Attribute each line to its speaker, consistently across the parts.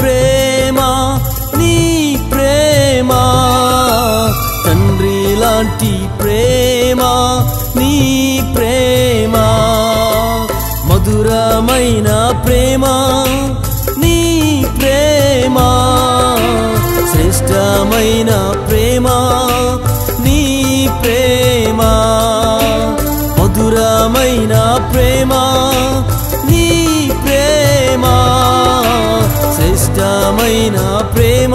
Speaker 1: ప్రేమ నీ ప్రేమ. తండ్రి లాంటి ప్రేమ నీ ప్రేమ. మధురమైన ప్రేమ నీ ప్రేమ. శ్రేష్టమైన ప్రేమ నీ ప్రేమ. మధురమైన ప్రేమ శ్రేష్టమైన ప్రేమ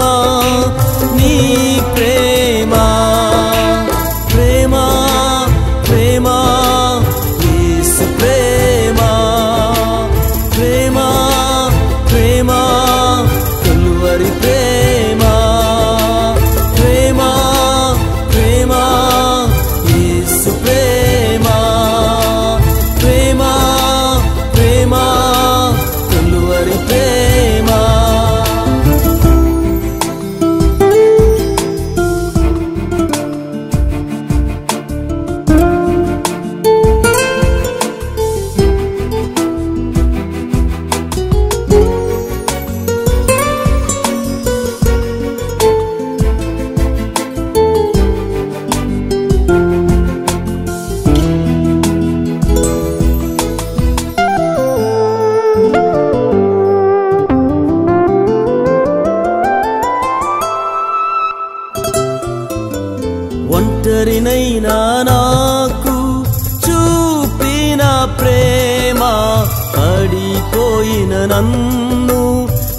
Speaker 1: నీ ప్రేమ పడిపోయిన నన్ను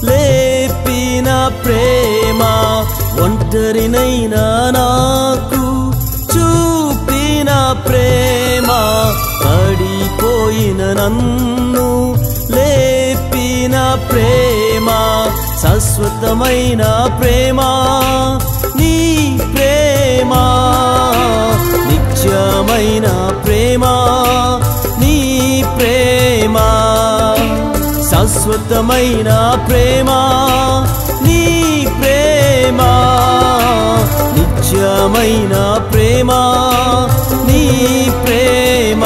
Speaker 1: లేపిన ప్రేమ ఒంటరినైనా నాకు చూపిన ప్రేమ పడిపోయిన నన్ను లేపిన ప్రేమ శాశ్వతమైన ప్రేమ నీ ప్రేమ నిత్యమైన ప్రేమ నీ ప్రేమ. శాశ్వతమైన ప్రేమ నీ ప్రేమ నిత్యమైన ప్రేమ నీ ప్రేమ. ప్రేమ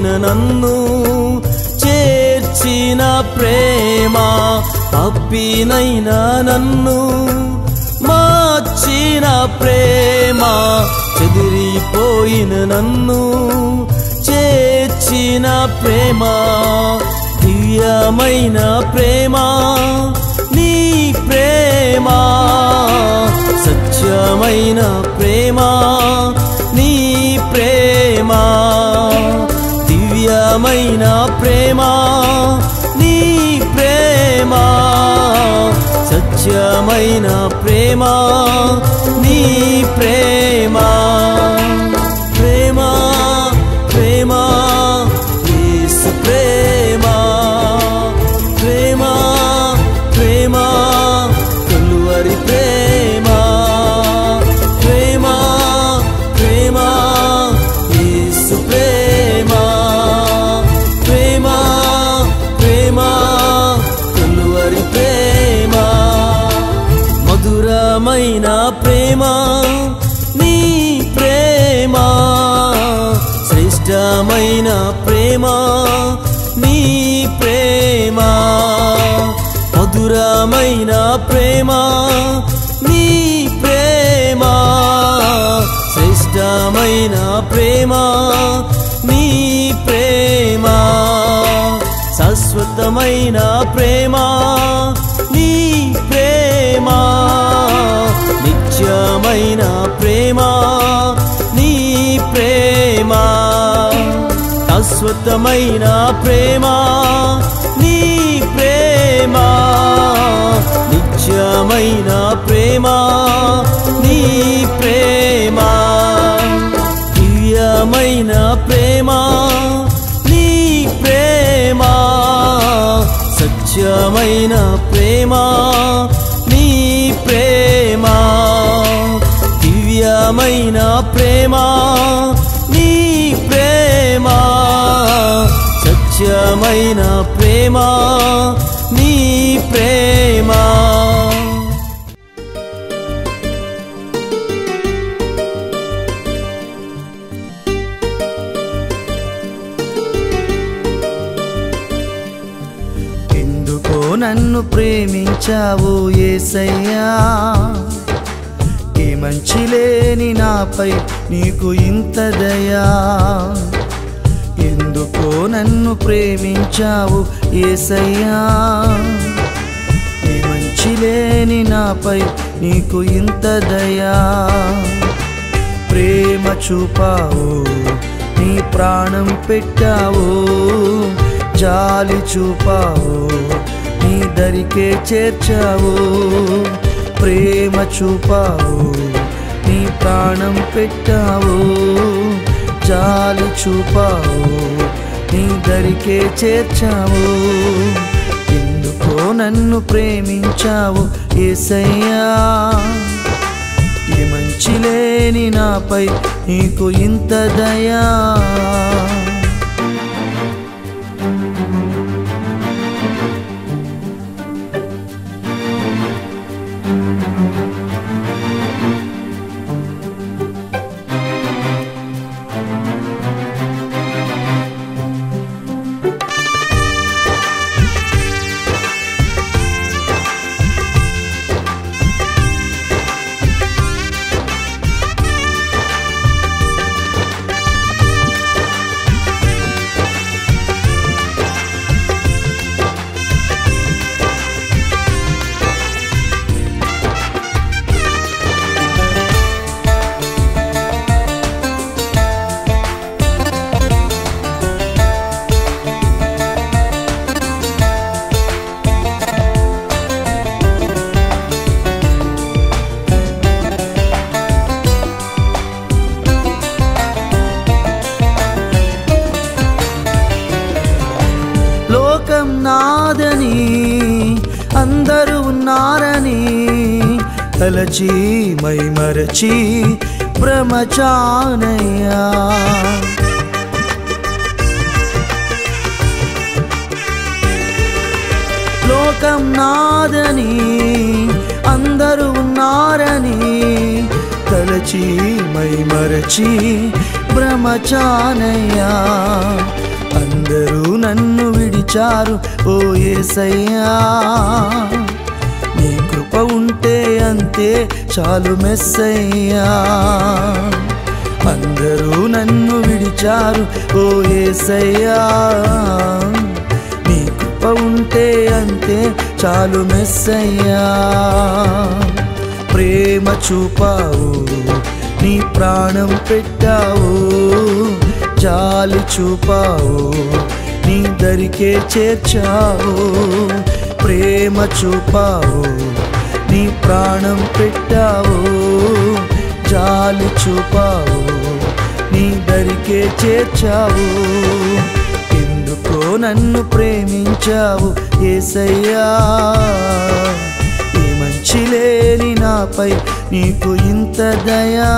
Speaker 1: చెదిరిపోయిన నన్ను చేర్చిన ప్రేమ తప్పినైనా నన్ను మార్చిన ప్రేమ చెదిరిపోయిన నన్ను చేర్చిన ప్రేమ దివ్యమైన ప్రేమ నీ ప్రేమ సత్యమైన ప్రేమ నీ ప్రేమ. దివ్యమైన ప్రేమ నీ ప్రేమ సత్యమైన ప్రేమ నీ ప్రేమ ప్రేమ. మధురమైన ప్రేమ నీ ప్రేమ శ్రేష్టమైన ప్రేమ నీ ప్రేమ మధురమైన ప్రేమ నీ ప్రేమ శ్రేష్టమైన ప్రేమ నీ ప్రేమ శాశ్వతమైన ప్రేమ నీ ప్రేమా. నిత్యమైన ప్రేమ నీ ప్రేమ. శాశ్వతమైన ప్రేమ నీ ప్రేమ. నిత్యమైన ప్రేమ నీ ప్రేమ. దివ్యమైన ప్రేమ నీ ప్రేమ. సత్యమైన ప్రేమ నీ ప్రేమ. అద్భుతమైన ప్రేమ నీ ప్రేమ సత్యమైన ప్రేమ నీ ప్రేమ.
Speaker 2: ఎందుకో నన్ను ప్రేమించావు ఏసయ్యా? మంచి లేని నాపై నీకు ఇంత దయా. ఎందుకో నన్ను ప్రేమించావు ఏసయ్యా? ఈ మంచి లేని నాపై నీకు ఇంత దయా. ప్రేమ చూపావు నీ ప్రాణం పెట్టావు. జాలి చూపావు నీ దరికే చేర్చావు. ప్రేమ చూపావు నీ ప్రాణం పెట్టావు జాలి చూపావు నీ దరికే చేర్చావు. ఎందుకో నన్ను ప్రేమించావు ఏసయ్యా. ఈ మంచి లేని నాపై నీకు ఇంత దయా. మరచి మై మరచి భ్రమచానయ్యా లోకం నాదని అందరూ ఉన్నారని తలచి మై మరచి భ్రమచానయ్యా అందరూ నన్ను విడిచారు ఓ ఏసయ్యా. కృప ఉంటే అంతే చాలు మెస్సయ్యా. అందరూ నన్ను విడిచారు ఓ ఏసయ్యా. నీ కృప కృప ఉంటే అంతే చాలు మెస్సయ్యా. ప్రేమ చూపావు నీ ప్రాణం పెట్టావు జాలి చూపావు నీ దరికే చేర్చావు. ప్రేమ చూపావు నీ ప్రాణం పెట్టావు జాలి చూపావు నీ దరికే చేర్చావు. ఎందుకో నన్ను ప్రేమించావు ఏసయ్యా. ఈ మంచి లేని నాపై నీకు ఇంత దయా.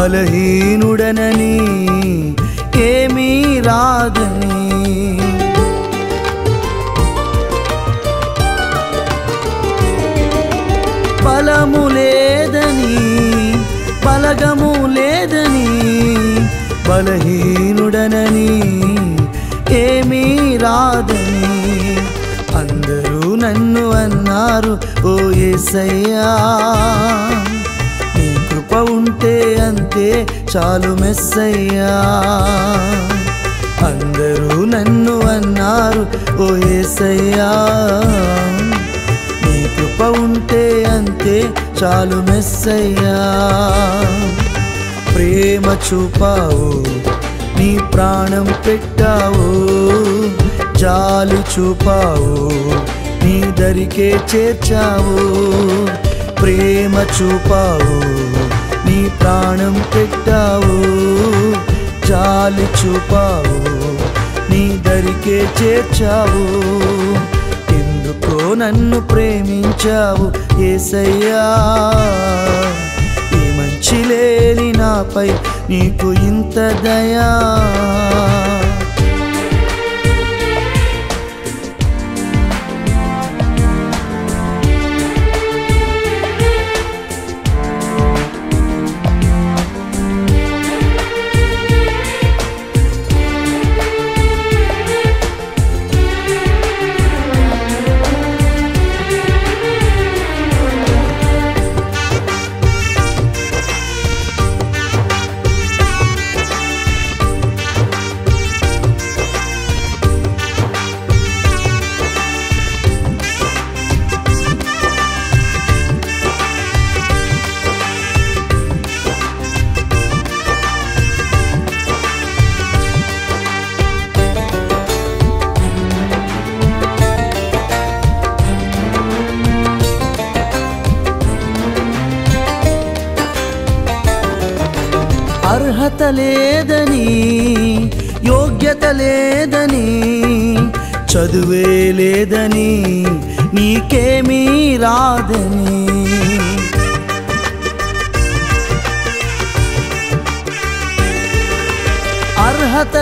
Speaker 2: బలహీనుడనని ఏమీ రాదని. బలము లేదని బలగము లేదని బలహీనుడనని ఏమీ రాదని. అందరూ నన్ను అన్నారు ఓ ఏసయ్యా నీ కృప ఉంటే అంతే చాలు మెస్సయ్యా. అందరూ నన్ను అన్నారు ఓ ఏసయ్యా నీ కృప ఉంటే అంతే చాలు మెస్సయ్యా. ప్రేమ చూపావు నీ ప్రాణం పెట్టావు జాలి చూపావు నీ దరికే చేర్చావు. ప్రేమ చూపావు ప్రాణం పెట్టావు చాలి చూపావు నీ దరికే చేర్చావు. ఎందుకో నన్ను ప్రేమించావు ఏసయ్యా. ఈ మంచి లేని నాపై నీకు ఇంత దయా.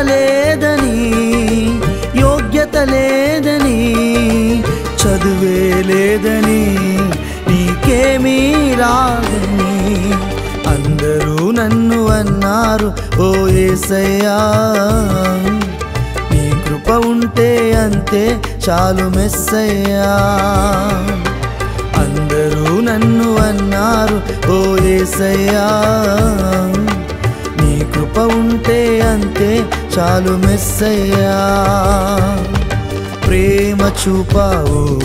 Speaker 2: లేదని యోగ్యత లేదని చదువే లేదని నీకేమీ రాదని అందరూ నన్ను అన్నారు ఓ ఏసయ్యా నీ కృప ఉంటే అంతే చాలు మెస్సయ్యా. అందరూ నన్ను అన్నారు ఓ ఏసయ్యా నీ కృప ఉంటే అంతే చాలు మెస్సయ్యా. ప్రేమ చూపావు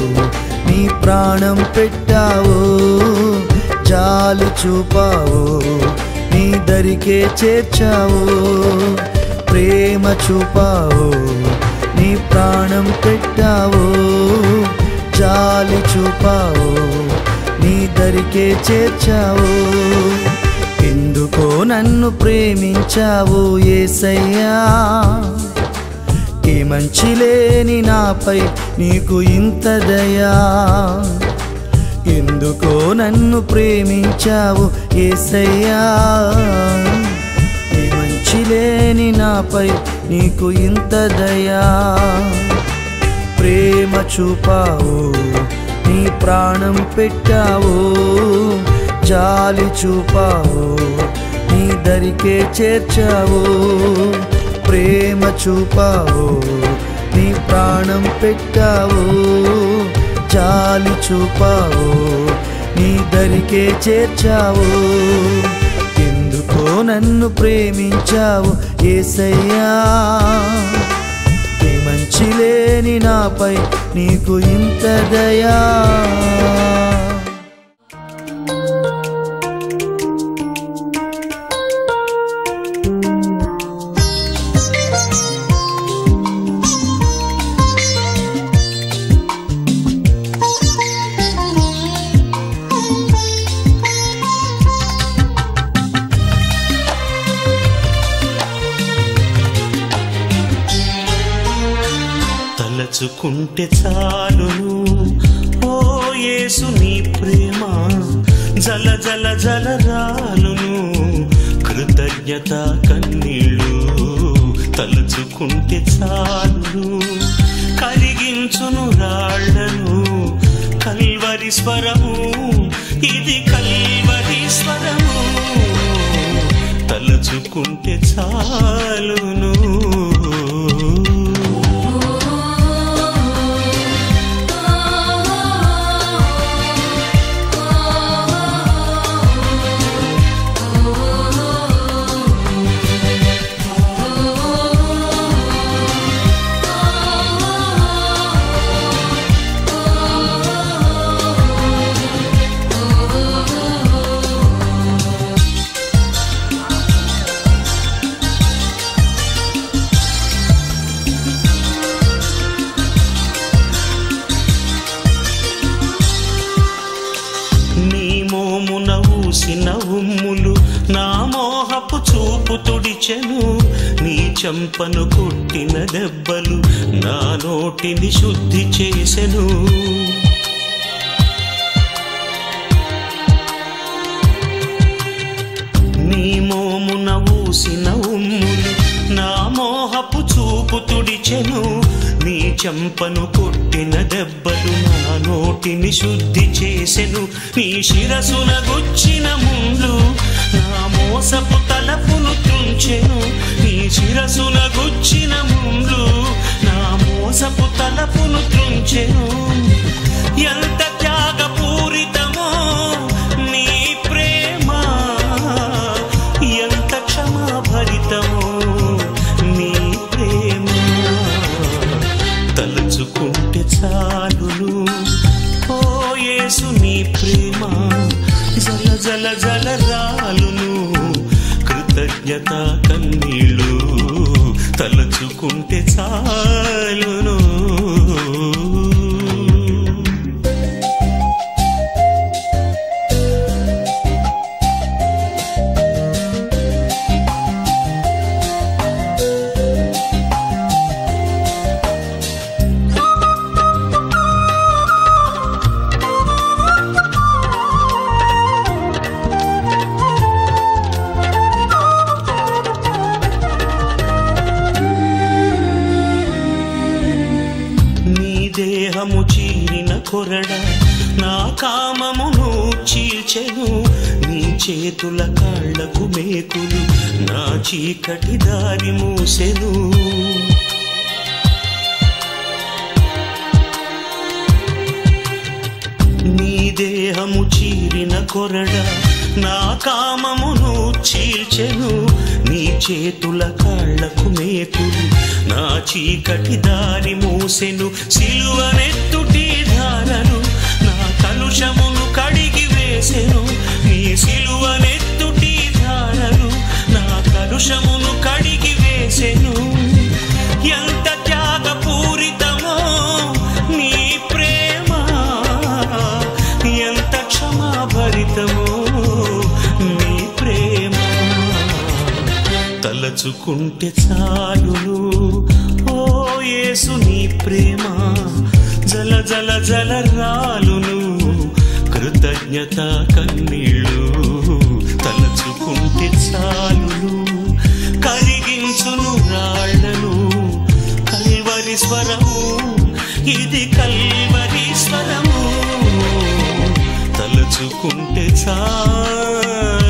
Speaker 2: నీ ప్రాణం పెట్టావు. జాలి చూపావు నీ దరికే చేర్చావు. ప్రేమ చూపావు నీ ప్రాణం పెట్టావు. జాలి చూపావు నీ దరికే చేర్చావు. ఎందుకో నన్ను ప్రేమించావు ఏసయ్యా? ఏ మంచి లేని నాపై నీకు ఇంత దయా? ఎందుకో నన్ను ప్రేమించావు ఏసయ్యా? ఏ మంచి లేని నాపై నీకు ఇంత దయా? ప్రేమ చూపావు నీ ప్రాణం పెట్టావు జాలి చూపావు నీ దరికే చేర్చావు ప్రేమ చూపావు నీ ప్రాణం పెట్టావు చాలి చూపావు నీ దరికే చేర్చావు. ఎందుకో నన్ను ప్రేమించావు ఏసయ్యా ఈ మంచి లేని నాపై నీకు ఇంత దయా.
Speaker 3: తలచుకుంటే చాలును. ఓ యేసు నీ ప్రేమ జల జల జల రాలును. కృతజ్ఞత కన్నీళ్ళు తలుచుకుంటే చాలును. కరిగించును రాళ్ళను కల్వరి స్వరము ఇది కల్వరి స్వరము. తలుచుకుంటే చాలును. చెంపను కొట్టిన దెబ్బలు నా నోటిని శుద్ధి చేసెను. మోహపు చూపు తుడిచెను నీ చెంపను కొట్టిన దెబ్బలు నా నోటిని శుద్ధి చేసెను. నీ శిరసున గుచ్చిన ముందు నా మోసపు తలపును తుంచెను. నీ శిరసున గుచ్చిన ముందు నా మోసపు తలపును తుంచెను. ఎంత జల జల కొరడ నా కామమును చీల్చెను నీ చేతుల కాళ్ళకు మేకులు నా చీకటి దారి మూసెను సిలువనెత్తుటి ధారను. నా కలుషమును కడిగి వేసెను నీ సిలువనెత్తుటి ధారను. నా కలుషమును
Speaker 4: తలుచుకుంటే చాలు. ఓ యేసు నీ ప్రేమ జల జల జల రాలును. కృతజ్ఞత కన్నీళ్ళు తలచుకుంటే చాలు కరిగించును రాళ్ళను కల్వరి స్వరము ఇది కల్వరి స్వరము. తలచుకుంటే
Speaker 5: చాలు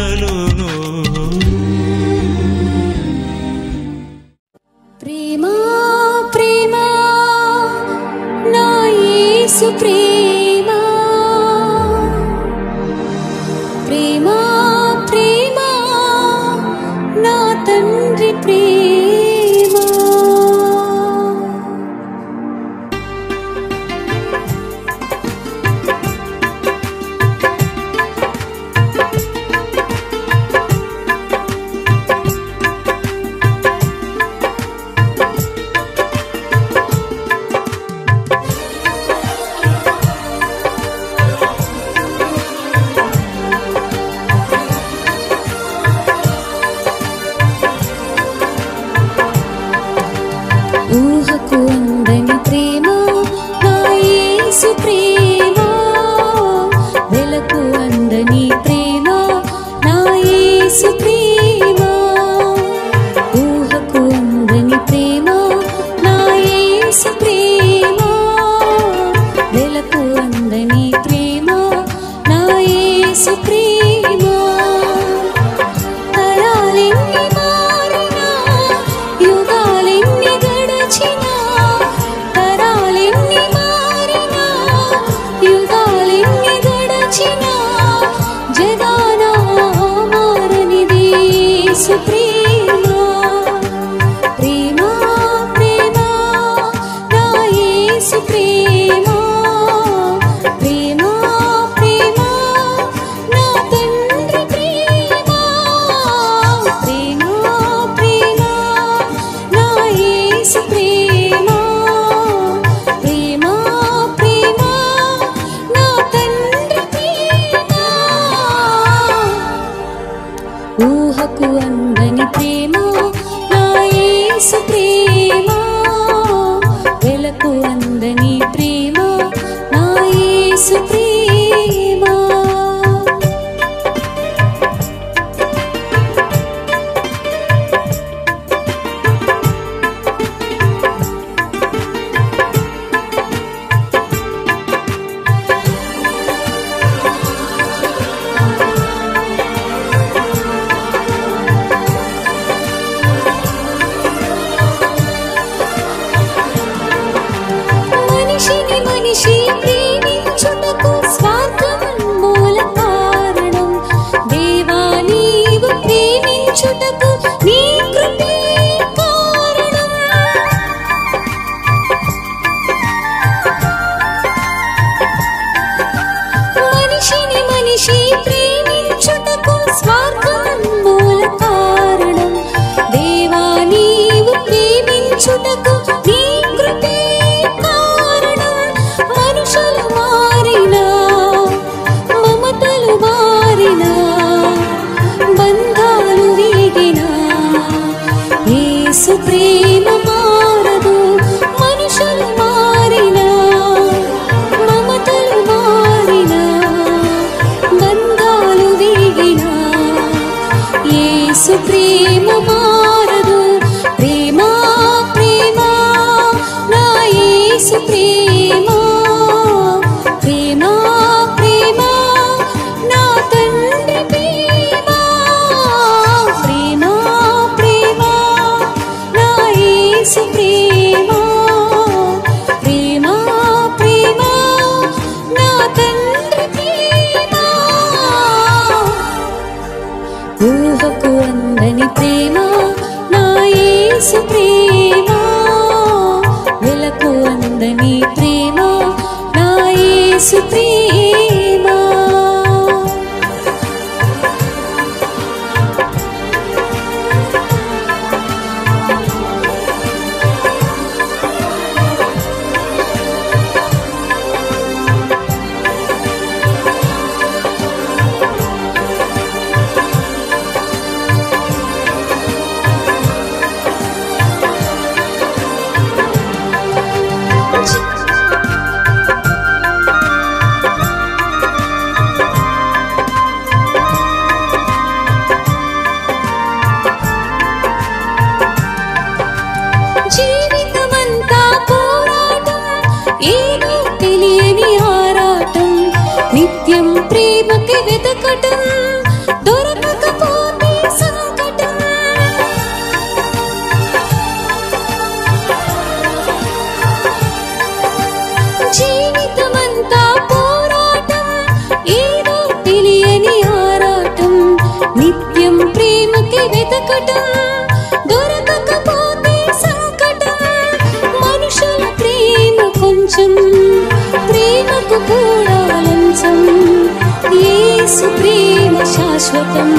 Speaker 5: प्रेम शाश्वतं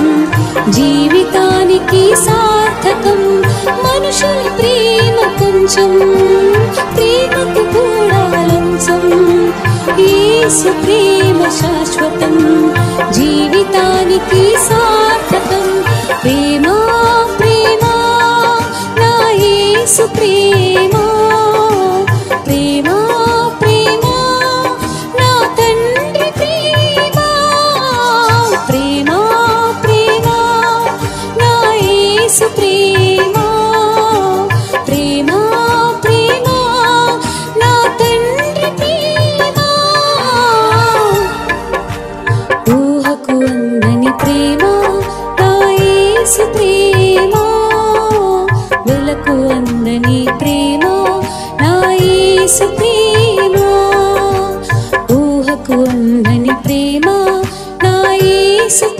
Speaker 5: जीविता सार्थकं मनुष्यप्रेमकंचं प्रेमकु गुणवलं चे सुप्रेम शाश्वतं जीवितानिकी सार्थकं प्रेमा प्रेमा प्रेमाय सुप्रेमा नै स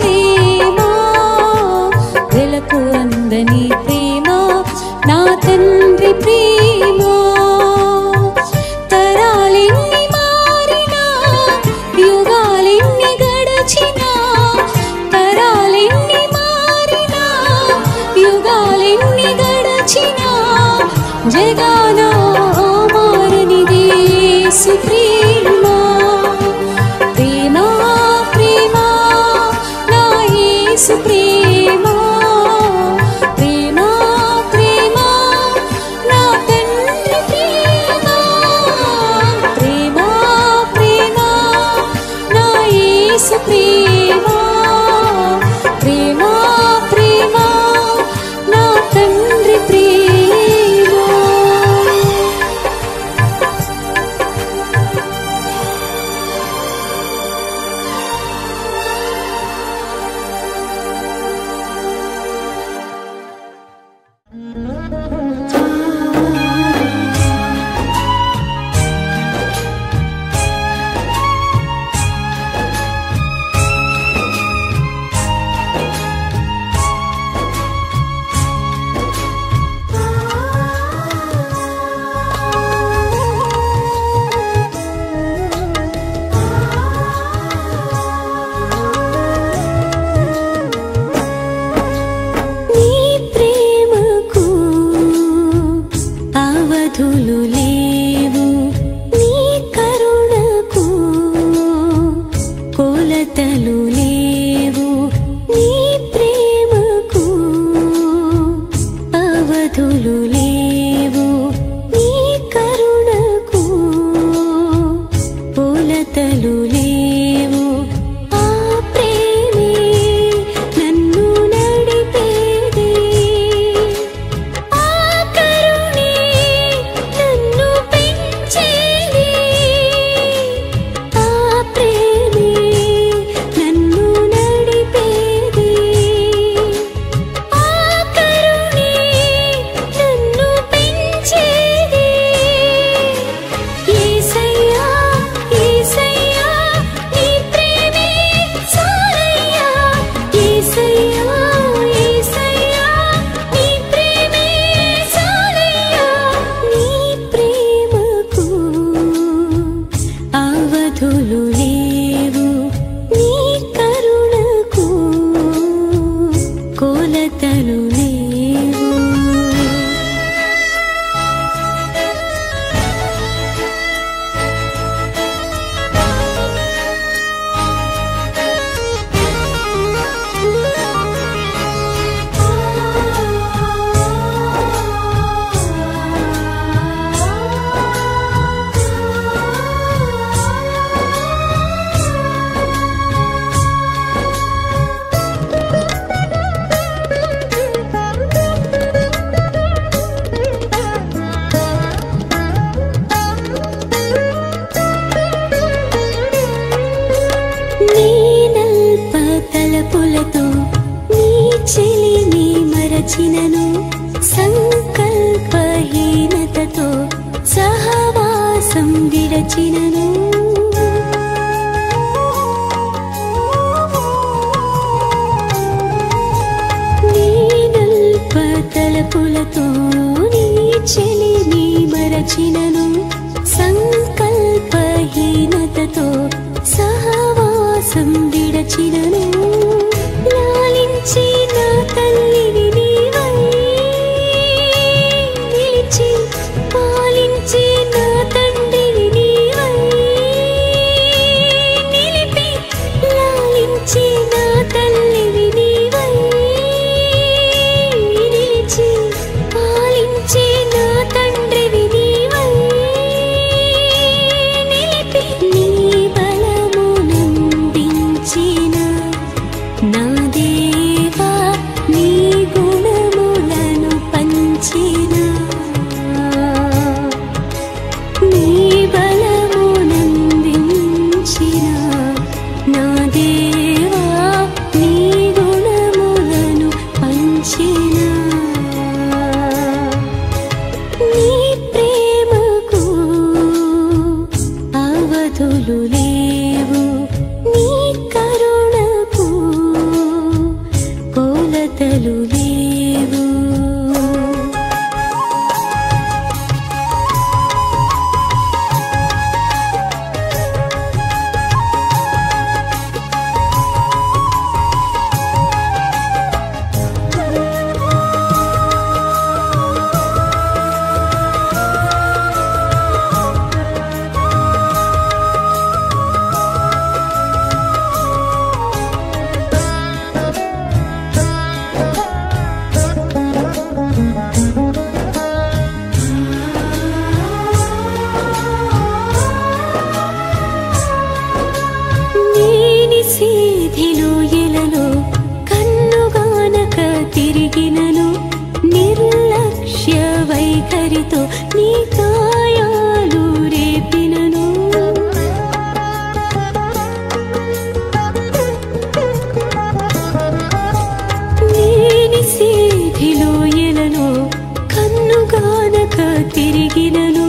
Speaker 5: తిరిగినను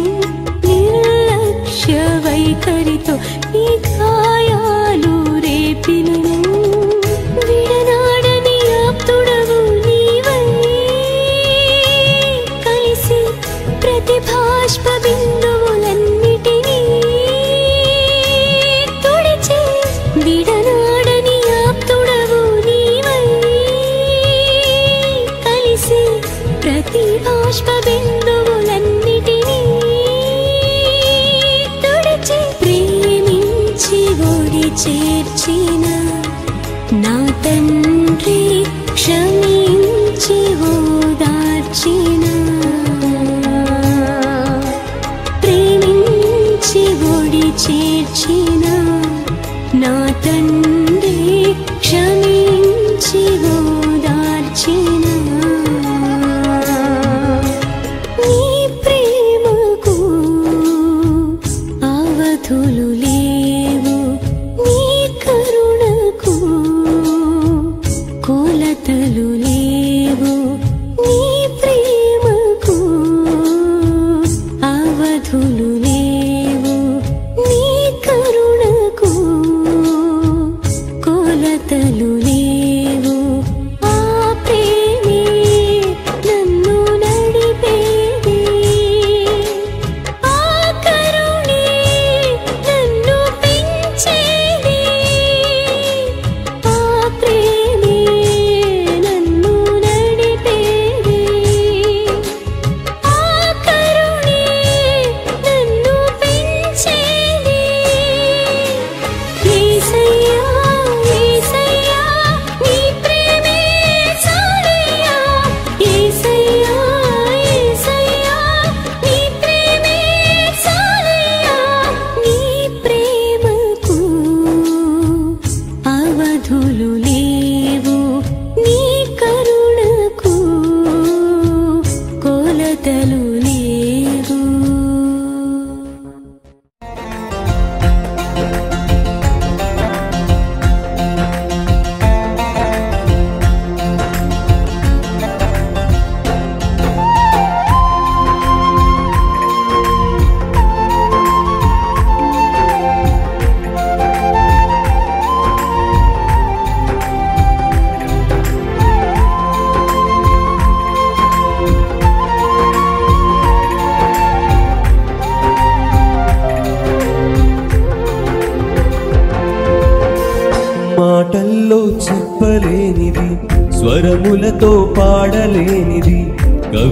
Speaker 5: నిర్లక్ష్య వైఖరితో నీ గాయాలు రేపినను.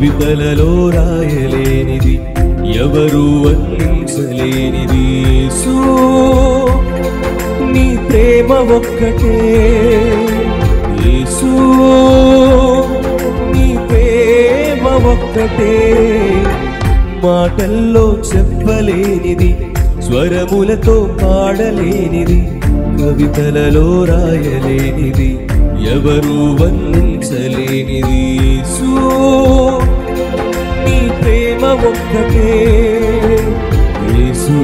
Speaker 1: కవితలలో రాయలేనిది ఎవరు వర్ణించలేనిది. సో నీ ప్రేమ ఒక్కటే. యేసు నీ ప్రేమ ఒక్కటే. మాటల్లో చెప్పలేనిది స్వరములతో పాడలేనిది కవితలలో రాయలేనిది ఎవరు వర్ణించలేనిది. సో ప్రేమ ఒక్కటే. యేసు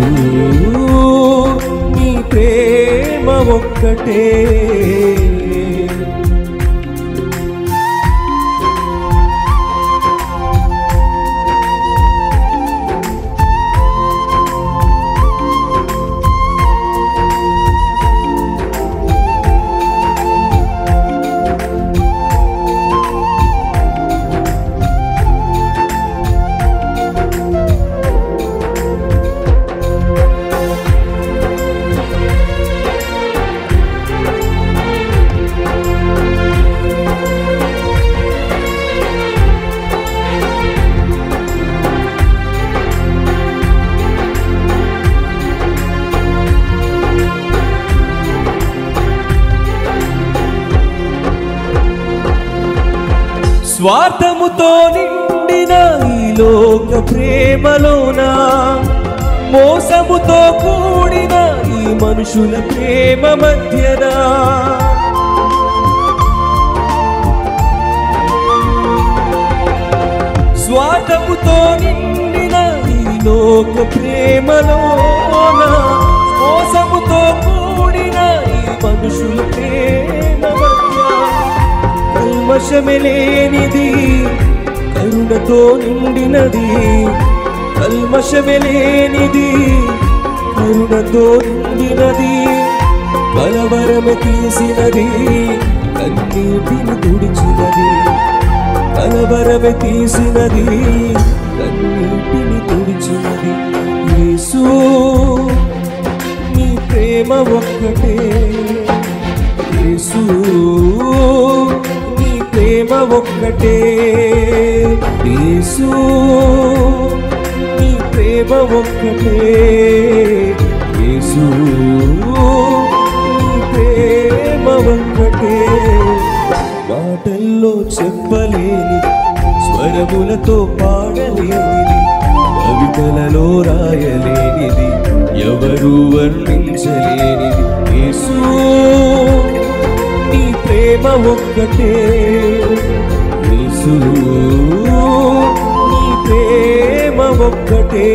Speaker 1: నీ ప్రేమ ఒక్కటే. స్వార్థముతో నిండిన ఈ లోక ప్రేమలోన? మోసముతో కూడిన ఈ మనుషుల ప్రేమ మధ్యన? స్వార్థముతో నిండిన ఈ లోక ప్రేమలోన? మోసముతో కూడిన ఈ మనుషుల ప్రేమ వశమే లేనిది కరుణతో నిండినది. కల్మషమే లేనిది కరుణతో నిండినది. కలవరము తీసినది కన్నీటిని తుడిచినది. కలవరమే తీసినది కన్నీటిని తుడిచినది. యేసు నీ ప్రేమ ఒక్కటే. యేసు ప్రేమ ఒక్కటే. యేసు నీ ప్రేమ ఒక్కటే. యేసు నీ ప్రేమ ఒక్కటే. మాటల్లో చెప్పలేని స్వరములతో పాడలేనిది కవితలలో రాయలేనిది ఎవరు వర్ణించలేనిది. యేసు ప్రేమ ఒక్కటే. యేసు నీ ప్రేమ ఒక్కటే.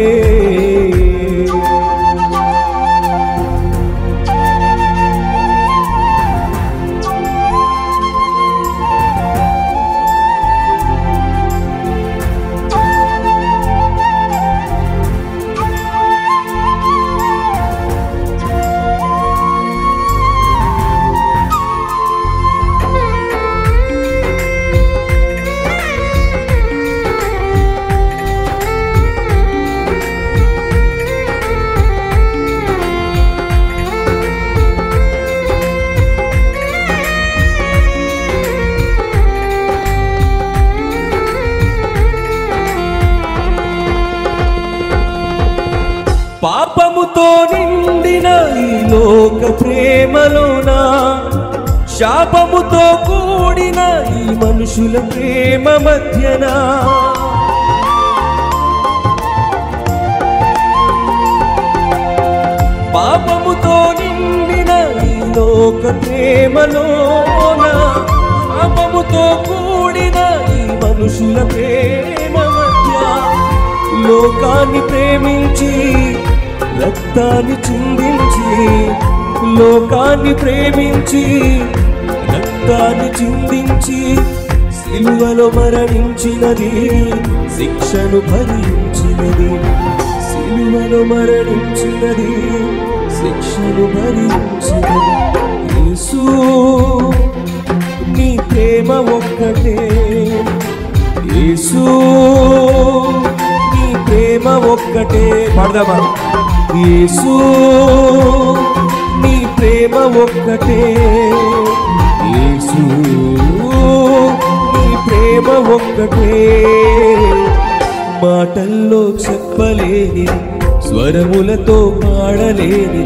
Speaker 1: మనుషుల ప్రేమ మధ్యన. పాపముతో నిండిన ఈ లోక ప్రేమలోన పాపముతో కూడిన ఈ మనుషుల ప్రేమ మధ్య లోకాన్ని ప్రేమించి రక్తాన్ని చిందించి లోకాన్ని ప్రేమించి రక్తాన్ని చిందించి సిలువలో మరణించినది శిక్షను భరించినది. సిలువలో మరణించినది శిక్షను భరించినది. యేసు నీ ప్రేమ ఒక్కటే. యేసు నీ ప్రేమ ఒక్కటే. పాడదామా? యేసు నీ
Speaker 6: ప్రేమ ఒక్కటే. యేసు ప్రేమ ఒక్కటే. మాటల్లో చెప్పలేని స్వరములతో పాడలేని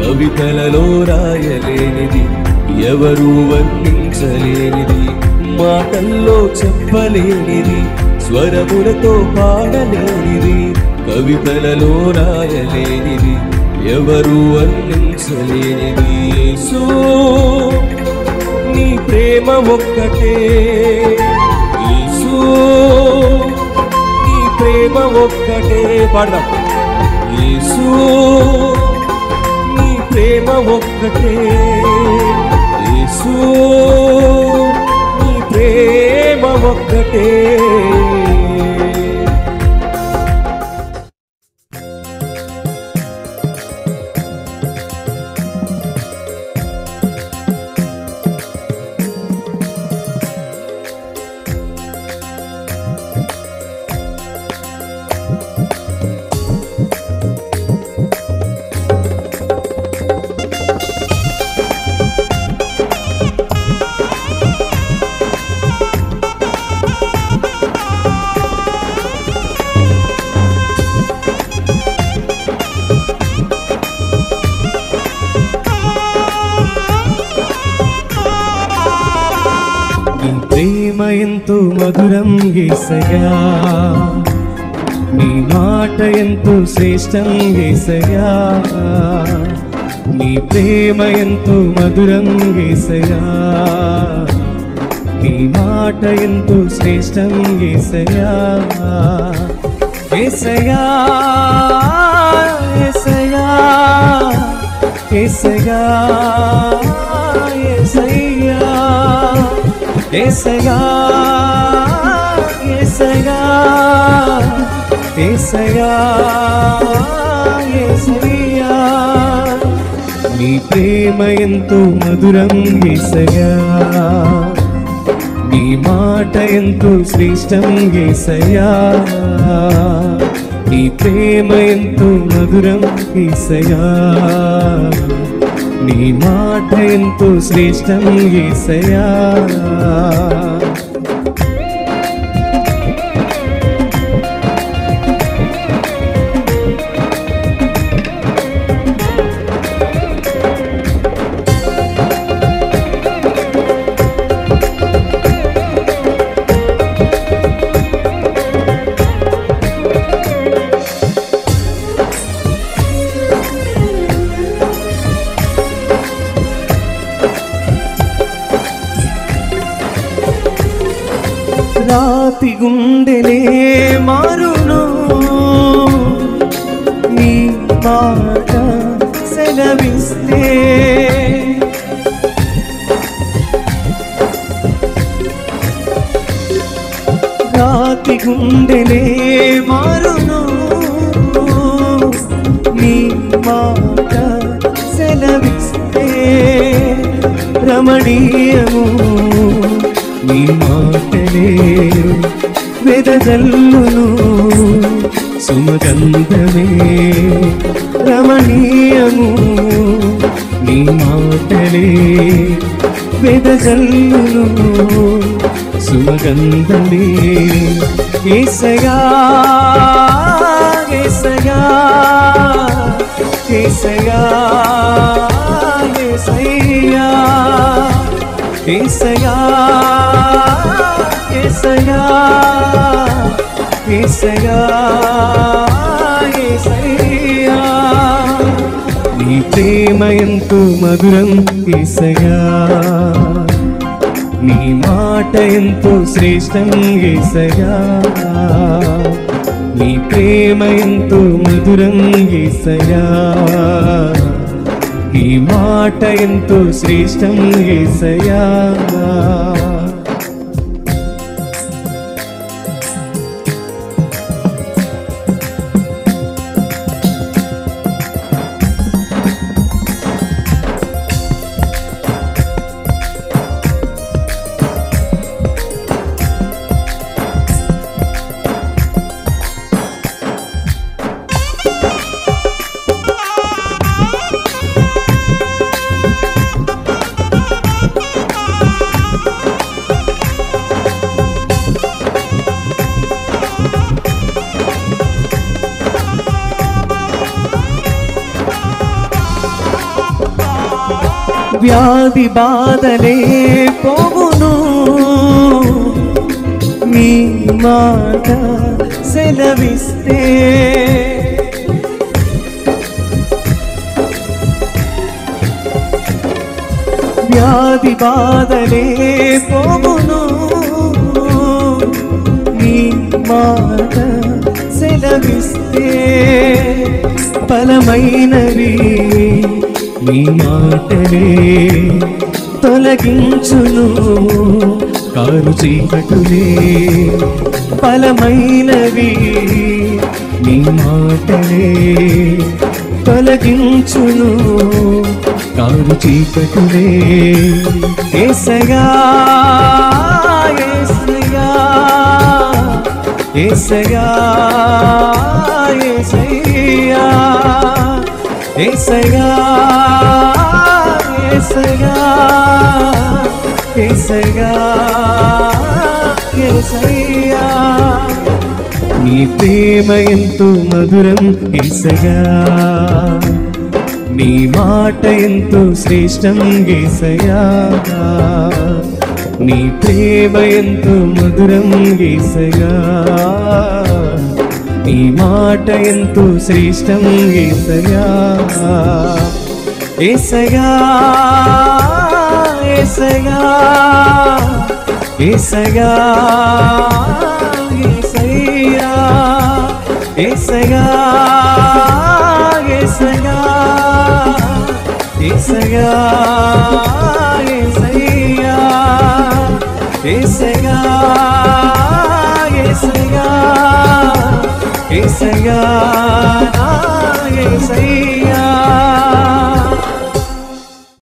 Speaker 6: కవితలలో రాయలేనిది ఎవరు వర్ణించలేనిది. మాటల్లో చెప్పలేనిది స్వరములతో పాడలేనిది కవితలలో రాయలేనిది ఎవరు వర్ణించలేనిది. సో నీ ప్రేమ ఒక్కటే. యేసు నీ ప్రేమ ఒక్కటే. పాడదాం. యేసు నీ ప్రేమ ఒక్కటే. యేసు నీ ప్రేమ ఒక్కటే. యేసయ్యా. నీ మాట ఎంతో శ్రేష్టం యేసయ్యా. నీ ప్రేమ ఎంతో మధురం యేసయ్యా. నీ మాట ఎంతో శ్రేష్టం యేసయ్యా. యేసయ్యా యేసయ్యా యేసయ్యా యేసయ్యా. యేసయ్యా ఏసయ్యా ఏసయ్యా ఏసయ్యా. నీ ప్రేమ ఎంతో మధురం ఏసయ్యా. నీ మాట ఎంతో శ్రేష్టం ఏసయ్యా. నీ ప్రేమ ఎంతో మధురం ఏసయ్యా. నీ మాట ఎంతో శ్రేష్టం ఏసయ్యా. చందమే. ఏసయా ఏసయా ఏసయా ఏసయ్యా ఏసయా ఏసయా ఏసయా ఏసయ్యా నీ ప్రేమ ఎంతో మధురం ఏసయా నీ మాట ఎంతో శ్రేష్టం ఏసయా నీ ప్రేమ ఎంతో మధురం ఏసయా నీ మాట ఎంతో శ్రేష్టం ఏసయా బాధలే పోవును. మీ మాట సెలవిస్తే వ్యాధి బాధలే పోవును. మీ మాట సెలవిస్తే బలమైనవి. మీ మాటలే తొలగించును. కారు చీకటులే బలమైనవి. నీ మాటలే తొలగించును. కారు చీకటులే ఏసగా ఏసగా ఏసగా ఏసయ్యా ఏసగా ఏసగా ఏసగా ఏసయ్యా. నీ ప్రేమ ఎంతో మధురం ఏసగా నీ మాట ఎంతో శ్రేష్టం గేసయా నీ ప్రేమ ఎంతో మధురం గేసయా నీ మాట ఎంతో శ్రేష్టం గేసయా ఏసగా ఏసగా ఏసగా ఏసయ్యా ఏసగా ఏసగా ఏసగా ఏసయ్యా ఏసగా ఏసగా ఏసగా